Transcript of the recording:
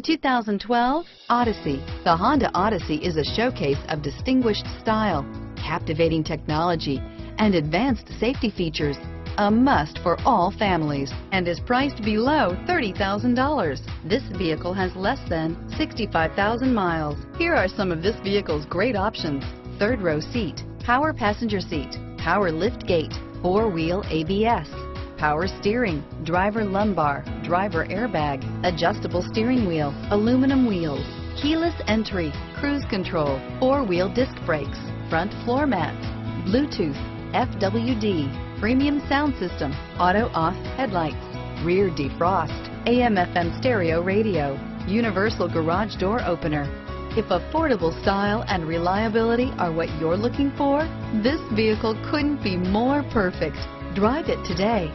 2012 Odyssey. The Honda Odyssey is a showcase of distinguished style, captivating technology, and advanced safety features. A must for all families and is priced below $30,000. This vehicle has less than 65,000 miles. Here are some of this vehicle's great options. Third row seat, power passenger seat, power lift gate, four-wheel ABS, power steering, driver lumbar, driver airbag, adjustable steering wheel, aluminum wheels, keyless entry, cruise control, four-wheel disc brakes, front floor mats, Bluetooth, FWD, premium sound system, auto off headlights, rear defrost, AM FM stereo radio, universal garage door opener. If affordable style and reliability are what you're looking for, this vehicle couldn't be more perfect. Drive it today.